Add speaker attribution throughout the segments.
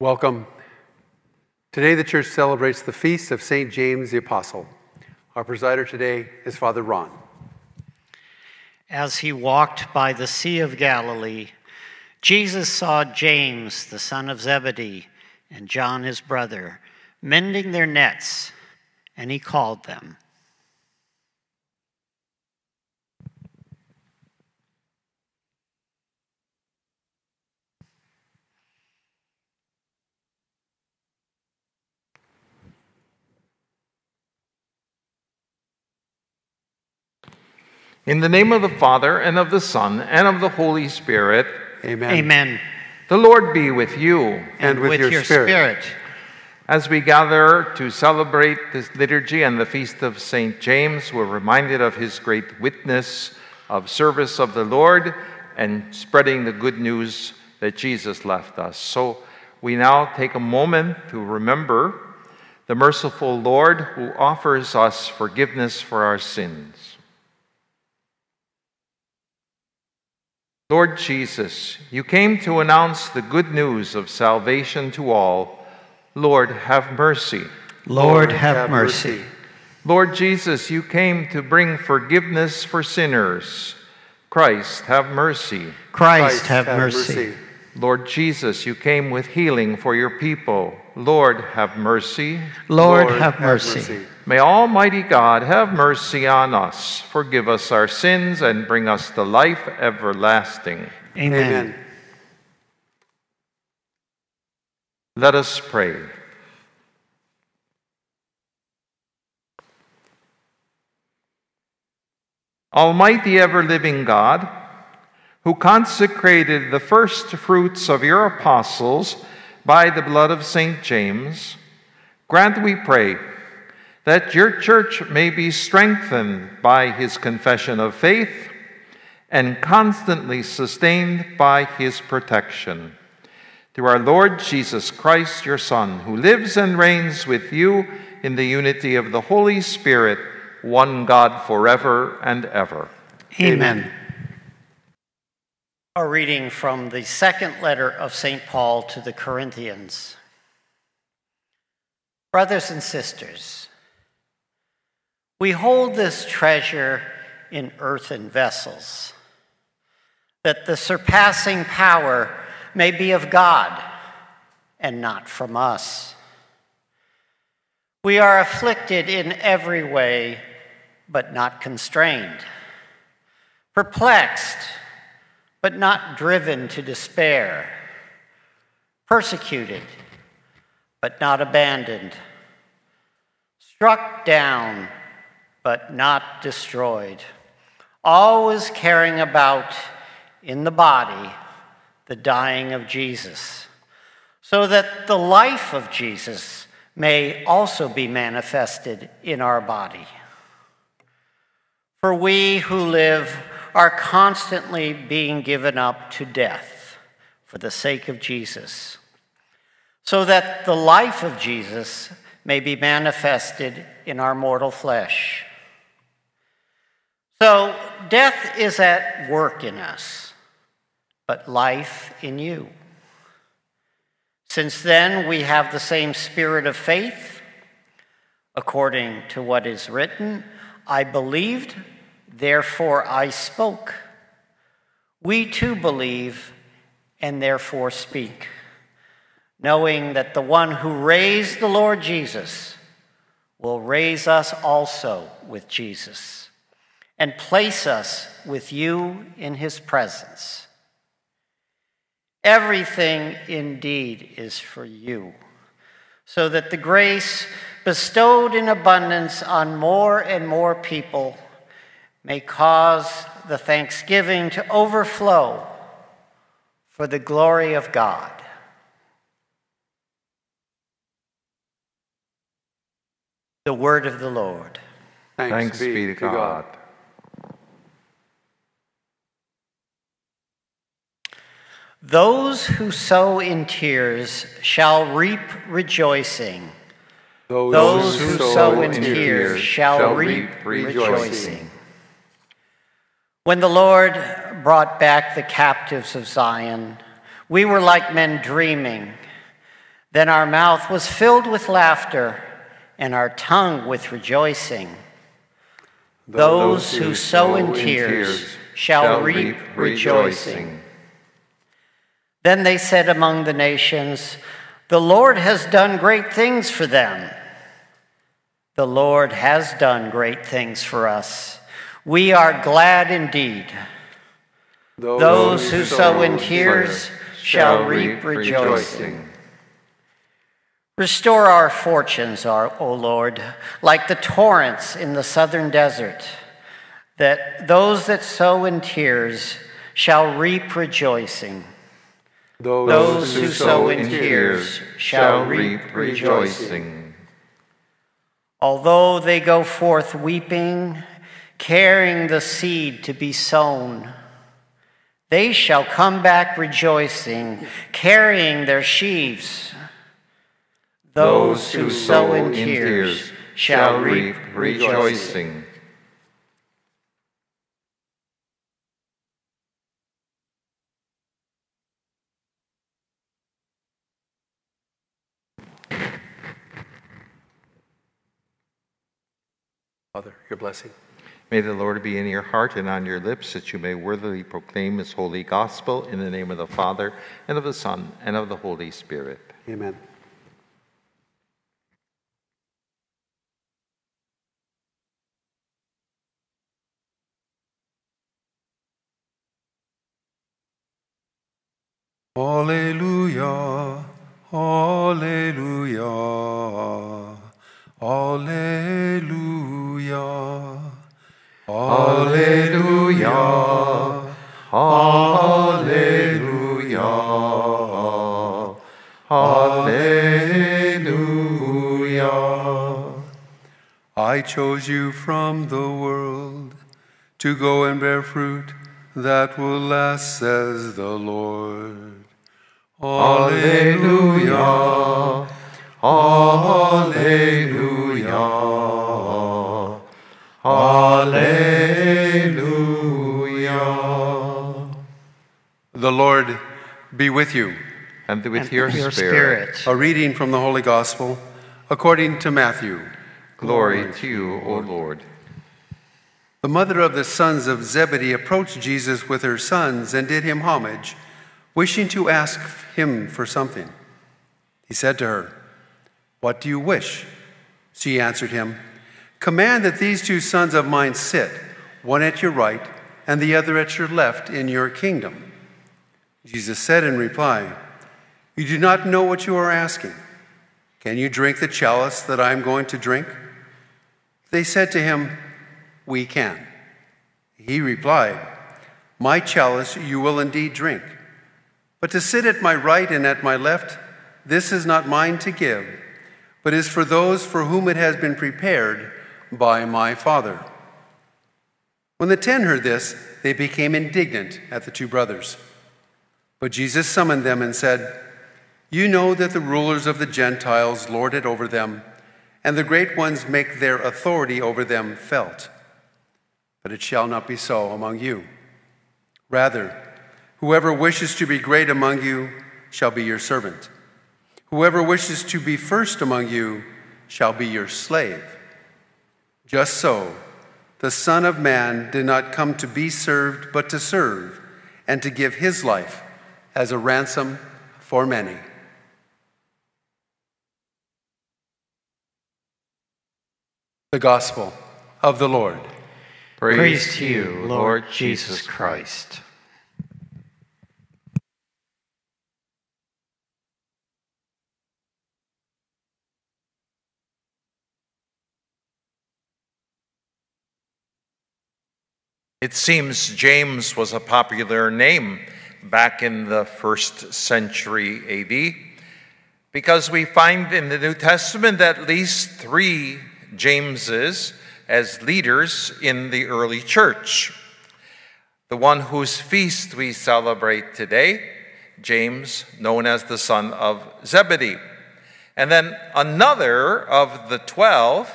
Speaker 1: Welcome. Today, the church celebrates the feast of St. James the Apostle. Our presider today is Father Ron.
Speaker 2: As he walked by the Sea of Galilee, Jesus saw James, the son of Zebedee, and John, his brother, mending their nets, and he called them.
Speaker 3: In the name of the Father, and of the Son, and of the Holy Spirit,
Speaker 1: Amen.
Speaker 2: Amen.
Speaker 3: the Lord be with you.
Speaker 1: And with your spirit.
Speaker 3: As we gather to celebrate this liturgy and the feast of St. James, we're reminded of his great witness of service of the Lord and spreading the good news that Jesus left us. So we now take a moment to remember the merciful Lord who offers us forgiveness for our sins. Lord Jesus, you came to announce the good news of salvation to all. Lord, have mercy.
Speaker 2: Lord, have, mercy.
Speaker 3: Lord Jesus, you came to bring forgiveness for sinners. Christ, have mercy.
Speaker 2: Christ, have, mercy.
Speaker 3: Lord Jesus, you came with healing for your people. Lord, have mercy.
Speaker 2: Lord, have, mercy.
Speaker 3: May Almighty God have mercy on us, forgive us our sins, and bring us to life everlasting.
Speaker 2: Amen.
Speaker 1: Amen.
Speaker 3: Let us pray. Almighty ever living God, who consecrated the first fruits of your apostles by the blood of St. James, grant, we pray, that your church may be strengthened by his confession of faith and constantly sustained by his protection. Through our Lord Jesus Christ, your Son, who lives and reigns with you in the unity of the Holy Spirit, one God forever and ever.
Speaker 2: Amen. A reading from the second letter of St. Paul to the Corinthians. Brothers and sisters, we hold this treasure in earthen vessels, that the surpassing power may be of God and not from us. We are afflicted in every way, but not constrained, perplexed, but not driven to despair, persecuted, but not abandoned, struck down, but not destroyed, always caring about in the body the dying of Jesus, so that the life of Jesus may also be manifested in our body. For we who live are constantly being given up to death for the sake of Jesus, so that the life of Jesus may be manifested in our mortal flesh. So, death is at work in us, but life in you. Since then, we have the same spirit of faith. According to what is written, I believed, therefore I spoke. We too believe, and therefore speak, knowing that the one who raised the Lord Jesus will raise us also with Jesus and place us with you in his presence. Everything indeed is for you, so that the grace bestowed in abundance on more and more people may cause the thanksgiving to overflow for the glory of God. The word of the Lord.
Speaker 3: Thanks, be, to God.
Speaker 2: Those who sow in tears shall reap rejoicing. Those who sow in tears shall reap rejoicing. When the Lord brought back the captives of Zion, we were like men dreaming. Then our mouth was filled with laughter and our tongue with rejoicing. Those who sow in tears shall reap rejoicing. Then they said among the nations, The Lord has done great things for them. The Lord has done great things for us. We are glad indeed. Those who sow in tears shall reap rejoicing. Restore our fortunes, our, O Lord, like the torrents in the southern desert, that those that sow in tears shall reap rejoicing. Those, who sow in tears shall reap rejoicing. Although they go forth weeping, carrying the seed to be sown, they shall come back rejoicing, carrying their sheaves. Those who sow in tears shall reap rejoicing.
Speaker 1: Your blessing.
Speaker 3: May the Lord be in your heart and on your lips, that you may worthily proclaim his holy gospel in the name of the Father, and of the Son, and of the Holy Spirit.
Speaker 1: Amen.
Speaker 4: Alleluia, Alleluia, Alleluia, Alleluia, Alleluia, Alleluia. I chose you from the world to go and bear fruit that will last, says the Lord. Alleluia, Alleluia, Alleluia. The Lord be with you.
Speaker 3: And with
Speaker 2: And
Speaker 3: your,
Speaker 2: with your
Speaker 3: spirit.
Speaker 2: spirit.
Speaker 4: A reading from the Holy Gospel according to Matthew.
Speaker 3: Glory to you, O Lord.
Speaker 4: The mother of the sons of Zebedee approached Jesus with her sons and did him homage, wishing to ask him for something. He said to her, What do you wish? She answered him, Command that these two sons of mine sit, one at your right and the other at your left, in your kingdom. Jesus said in reply, You do not know what you are asking. Can you drink the chalice that I am going to drink? They said to him, We can. He replied, My chalice you will indeed drink. But to sit at my right and at my left, this is not mine to give, but is for those for whom it has been prepared by my Father. When the ten heard this, they became indignant at the two brothers. But Jesus summoned them and said, You know that the rulers of the Gentiles lord it over them, and the great ones make their authority over them felt. But it shall not be so among you. Rather, whoever wishes to be great among you shall be your servant. Whoever wishes to be first among you shall be your slave. Just so, the Son of Man did not come to be served, but to serve, and to give his life as a ransom for many. The Gospel of the Lord.
Speaker 2: Praise to you, Lord Jesus Christ.
Speaker 3: It seems James was a popular name back in the first century AD because we find in the New Testament at least three Jameses as leaders in the early church. The one whose feast we celebrate today, James, known as the son of Zebedee. And then another of the twelve,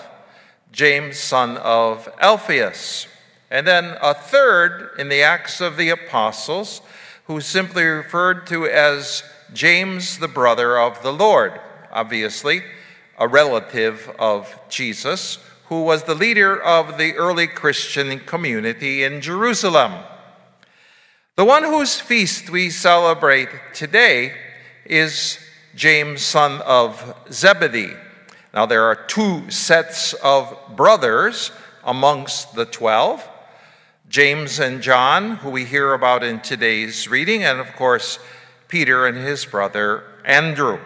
Speaker 3: James, son of Alphaeus. And then a third in the Acts of the Apostles, who's simply referred to as James, the brother of the Lord, obviously a relative of Jesus, who was the leader of the early Christian community in Jerusalem. The one whose feast we celebrate today is James, son of Zebedee. Now, there are two sets of brothers amongst the twelve James and John, who we hear about in today's reading, and of course, Peter and his brother Andrew.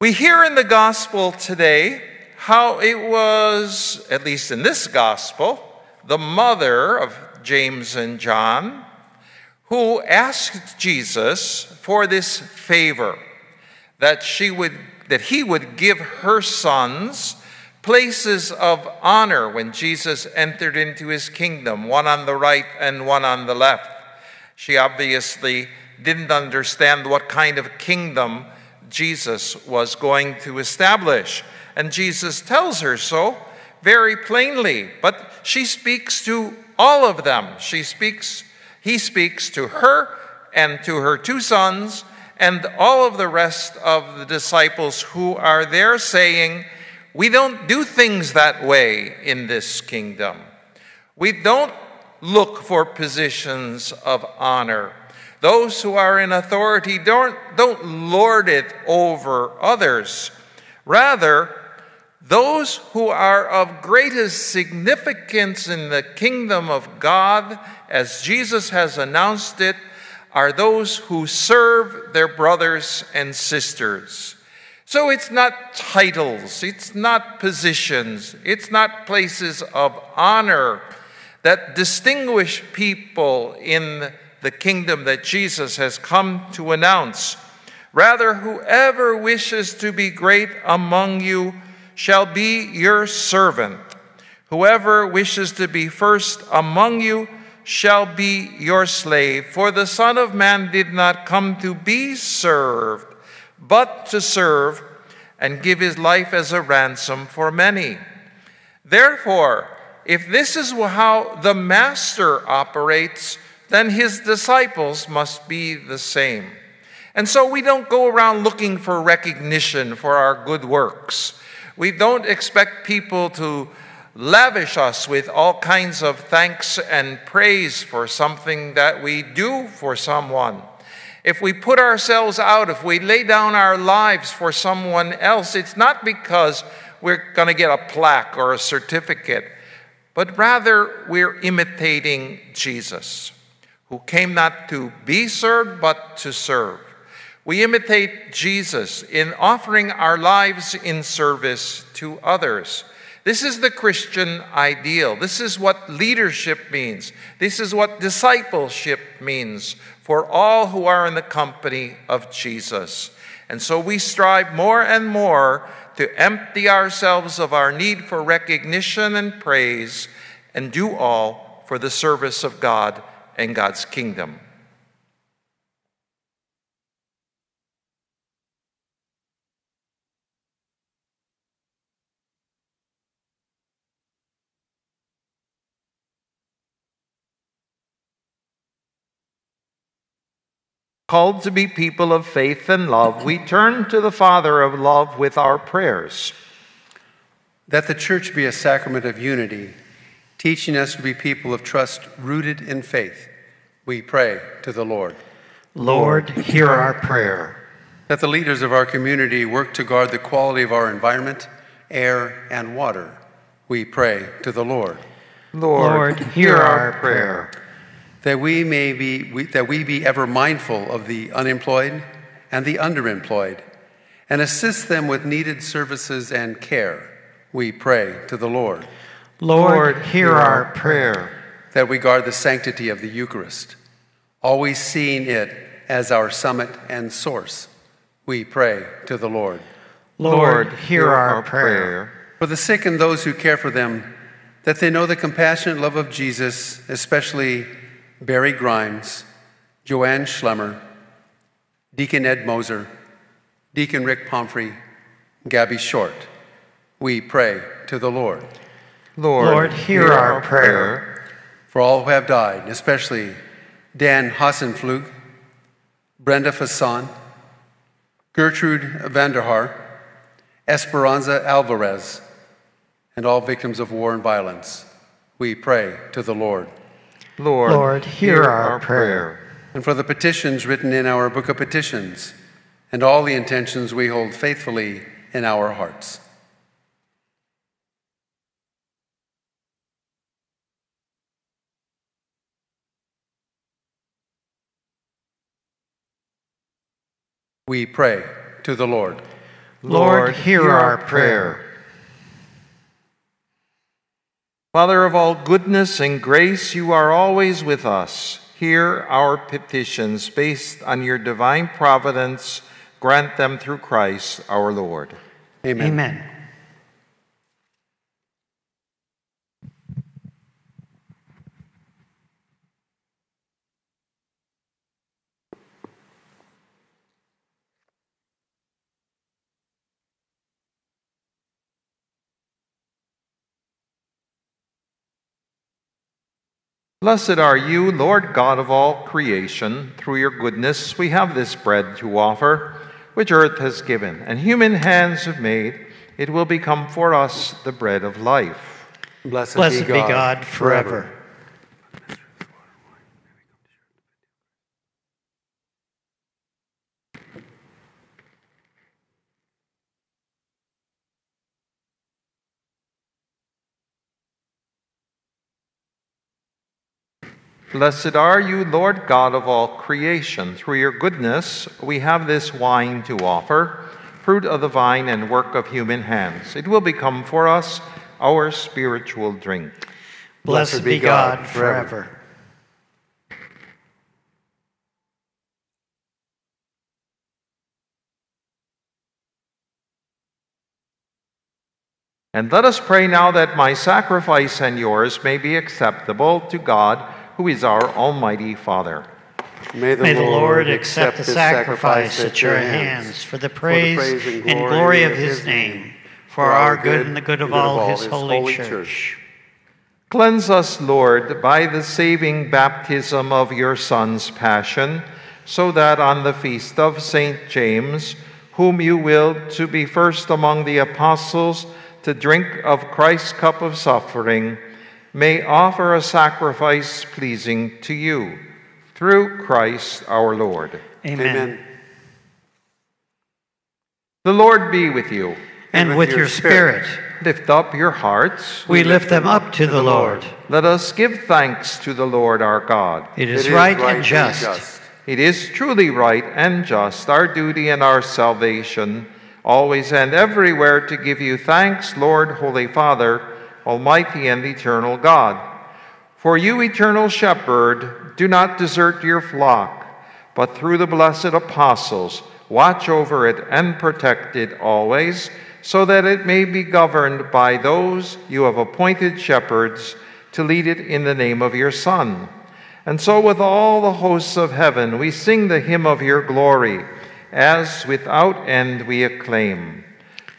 Speaker 3: We hear in the gospel today how it was, at least in this gospel, the mother of James and John who asked Jesus for this favor that she would that he would give her sons places of honor when Jesus entered into his kingdom, one on the right and one on the left. She obviously didn't understand what kind of kingdom Jesus was going to establish. And Jesus tells her so very plainly, but she speaks to all of them. She speaks, he speaks to her and to her two sons and all of the rest of the disciples who are there saying, We don't do things that way in this kingdom. We don't look for positions of honor. Those who are in authority don't, don't lord it over others. Rather, those who are of greatest significance in the kingdom of God, as Jesus has announced it, are those who serve their brothers and sisters. So it's not titles, it's not positions, it's not places of honor that distinguish people in the kingdom that Jesus has come to announce. Rather, whoever wishes to be great among you shall be your servant. Whoever wishes to be first among you shall be your slave. For the Son of Man did not come to be served, but to serve and give his life as a ransom for many. Therefore, if this is how the Master operates, then his disciples must be the same. And so we don't go around looking for recognition for our good works. We don't expect people to lavish us with all kinds of thanks and praise for something that we do for someone. If we put ourselves out, if we lay down our lives for someone else, it's not because we're going to get a plaque or a certificate, but rather we're imitating Jesus, who came not to be served, but to serve. We imitate Jesus in offering our lives in service to others. This is the Christian ideal. This is what leadership means. This is what discipleship means for all who are in the company of Jesus. And so we strive more and more to empty ourselves of our need for recognition and praise and do all for the service of God and God's kingdom. Called to be people of faith and love, we turn to the Father of love with our prayers.
Speaker 4: That the church be a sacrament of unity, teaching us to be people of trust rooted in faith, we pray to the Lord.
Speaker 2: Lord, hear our prayer.
Speaker 4: That the leaders of our community work to guard the quality of our environment, air, and water, we pray to the Lord.
Speaker 2: Lord, hear our prayer
Speaker 4: that we may be we, that we be ever mindful of the unemployed and the underemployed and assist them with needed services and care. We pray to the lord.
Speaker 2: Lord hear our prayer.
Speaker 4: That we guard the sanctity of the eucharist always seeing it as our summit and source. We pray to the lord.
Speaker 2: Lord hear our prayer.
Speaker 4: For the sick and those who care for them that they know the compassionate love of jesus especially Barry Grimes, Joanne Schlemmer, Deacon Ed Moser, Deacon Rick Pomfrey, Gabby Short. We pray to the Lord.
Speaker 2: Lord, Lord hear, our prayer.
Speaker 4: For all who have died, especially Dan Hassenflug, Brenda Fasson, Gertrude Vanderhaar, Esperanza Alvarez, and all victims of war and violence. We pray to the Lord.
Speaker 3: Lord,
Speaker 2: Lord, hear our prayer.
Speaker 4: And for the petitions written in our book of petitions, and all the intentions we hold faithfully in our hearts. We pray to the Lord.
Speaker 2: Lord, hear our prayer.
Speaker 3: Father of all goodness and grace, you are always with us. Hear our petitions based on your divine providence. Grant them through Christ our Lord.
Speaker 4: Amen.
Speaker 2: Amen.
Speaker 3: Blessed are you, Lord God of all creation. Through your goodness, we have this bread to offer, which earth has given, and human hands have made. It will become for us the bread of life.
Speaker 1: Blessed,
Speaker 2: Blessed be God forever.
Speaker 3: Blessed are you, Lord God of all creation. Through your goodness, we have this wine to offer, fruit of the vine and work of human hands. It will become for us our spiritual drink.
Speaker 2: Blessed be God forever.
Speaker 3: And let us pray now that my sacrifice and yours may be acceptable to God, who is our Almighty Father.
Speaker 1: May the,
Speaker 2: May the Lord accept the sacrifice at your hands for the praise and glory of his name, for our good and the good of all his holy church.
Speaker 3: Cleanse us, Lord, by the saving baptism of your Son's passion, so that on the feast of St. James, whom you willed to be first among the apostles to drink of Christ's cup of suffering, may offer a sacrifice pleasing to you. Through Christ our Lord.
Speaker 2: Amen.
Speaker 1: Amen.
Speaker 3: The Lord be with you.
Speaker 2: And with your spirit,
Speaker 3: Lift up your hearts.
Speaker 2: we lift them up to the Lord.
Speaker 3: Let us give thanks to the Lord our God.
Speaker 2: It
Speaker 1: It
Speaker 2: is right and just.
Speaker 3: It is truly right and just, our duty and our salvation, always and everywhere to give you thanks, Lord, Holy Father, Almighty and eternal God. For you, eternal shepherd, do not desert your flock, but through the blessed apostles, watch over it and protect it always, so that it may be governed by those you have appointed shepherds to lead it in the name of your Son. And so, with all the hosts of heaven, we sing the hymn of your glory, as without end we acclaim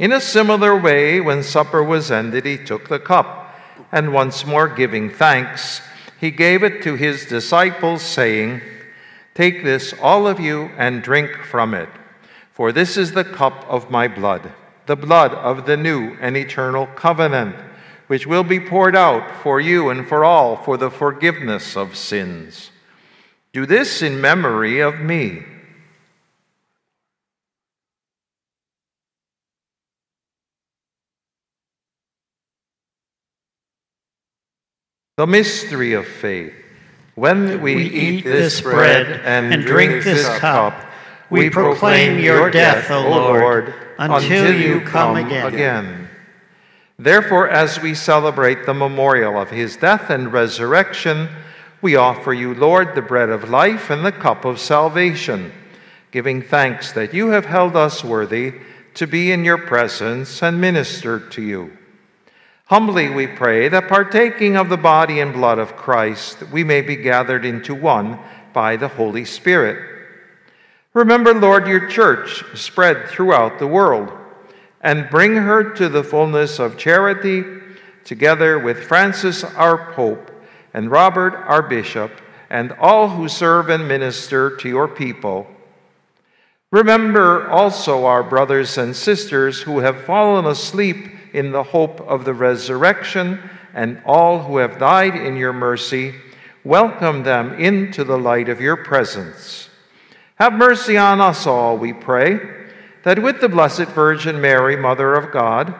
Speaker 3: In a similar way, when supper was ended, he took the cup, and once more giving thanks, he gave it to his disciples, saying, Take this, all of you, and drink from it, for this is the cup of my blood, the blood of the new and eternal covenant, which will be poured out for you and for all for the forgiveness of sins. Do this in memory of me. The mystery of faith. When we,
Speaker 2: We
Speaker 3: eat this bread and drink this cup,
Speaker 2: we proclaim your death, O Lord, until you come again.
Speaker 3: Therefore, as we celebrate the memorial of his death and resurrection, we offer you, Lord, the bread of life and the cup of salvation, giving thanks that you have held us worthy to be in your presence and minister to you. Humbly we pray that partaking of the body and blood of Christ, we may be gathered into one by the Holy Spirit. Remember, Lord, your church spread throughout the world, and bring her to the fullness of charity, together with Francis our Pope, and Robert our Bishop, and all who serve and minister to your people. Remember also our brothers and sisters who have fallen asleep in the hope of the resurrection, and all who have died in your mercy, welcome them into the light of your presence. Have mercy on us all, we pray, that with the Blessed Virgin Mary, Mother of God,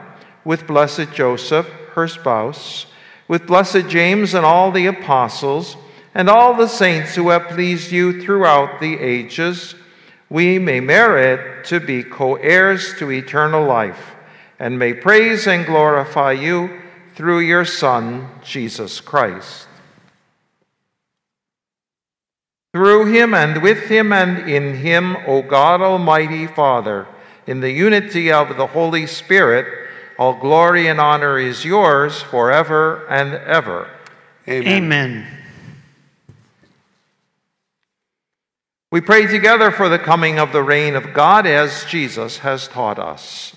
Speaker 3: with Blessed Joseph, her spouse, with Blessed James and all the apostles, and all the saints who have pleased you throughout the ages, we may merit to be co heirs to eternal life and may praise and glorify you through your Son, Jesus Christ. Through him and with him and in him, O God Almighty Father, in the unity of the Holy Spirit, all glory and honor is yours forever and ever.
Speaker 2: Amen. Amen.
Speaker 3: We pray together for the coming of the reign of God as Jesus has taught us.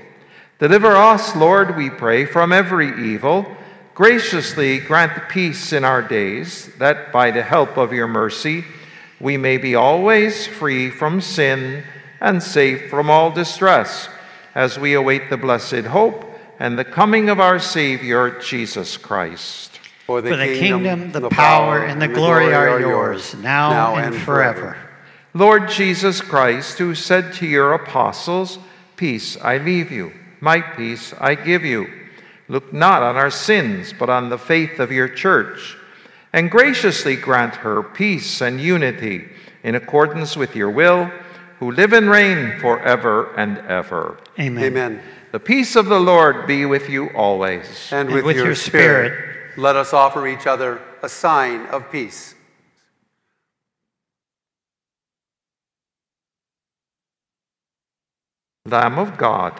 Speaker 3: Deliver us, Lord, we pray, from every evil. Graciously grant peace in our days, that by the help of your mercy we may be always free from sin and safe from all distress, as we await the blessed hope and the coming of our Savior, Jesus Christ.
Speaker 2: For the, For the kingdom, kingdom, the, the power, and the, glory, are yours, now, now and, and forever.
Speaker 3: Lord Jesus Christ, who said to your apostles, Peace I leave you. My peace I give you. Look not on our sins, but on the faith of your church, and graciously grant her peace and unity in accordance with your will, who live and reign forever and ever.
Speaker 2: Amen.
Speaker 4: Amen.
Speaker 3: The peace of the Lord be with you always.
Speaker 4: And, and with, with, your, your spirit. spirit. Let us offer each other a sign of peace.
Speaker 3: Lamb of God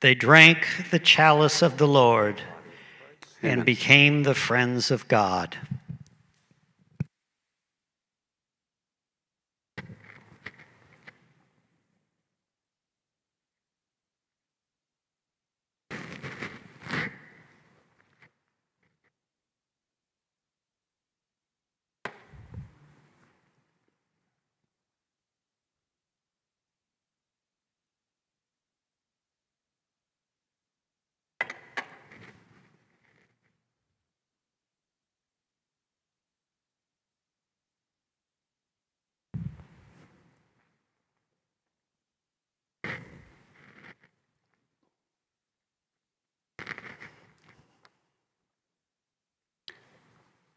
Speaker 2: They drank the chalice of the Lord and became the friends of God.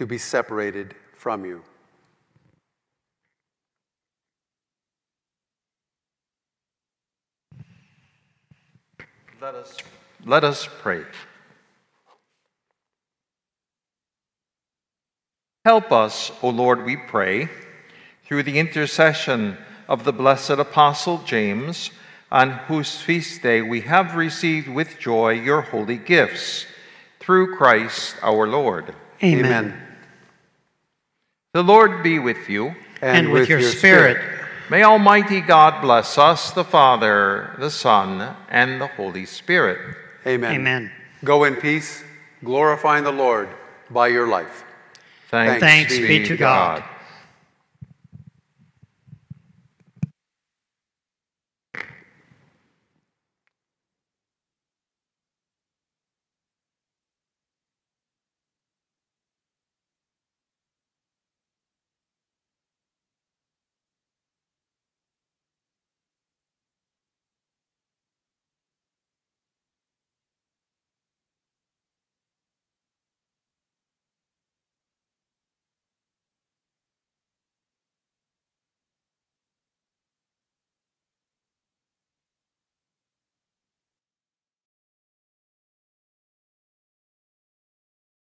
Speaker 4: to be separated from you.
Speaker 3: Let us, let us pray. Help us, O Lord, we pray, through the intercession of the blessed Apostle James, on whose feast day we have received with joy your holy gifts, through Christ our Lord.
Speaker 2: Amen.
Speaker 3: The Lord be with you.
Speaker 2: And, with, your, spirit.
Speaker 3: May Almighty God bless us, the Father, the Son, and the Holy Spirit.
Speaker 4: Amen.
Speaker 2: Amen.
Speaker 4: Go in peace, glorifying the Lord by your life.
Speaker 3: Thanks,
Speaker 2: Thanks be to God.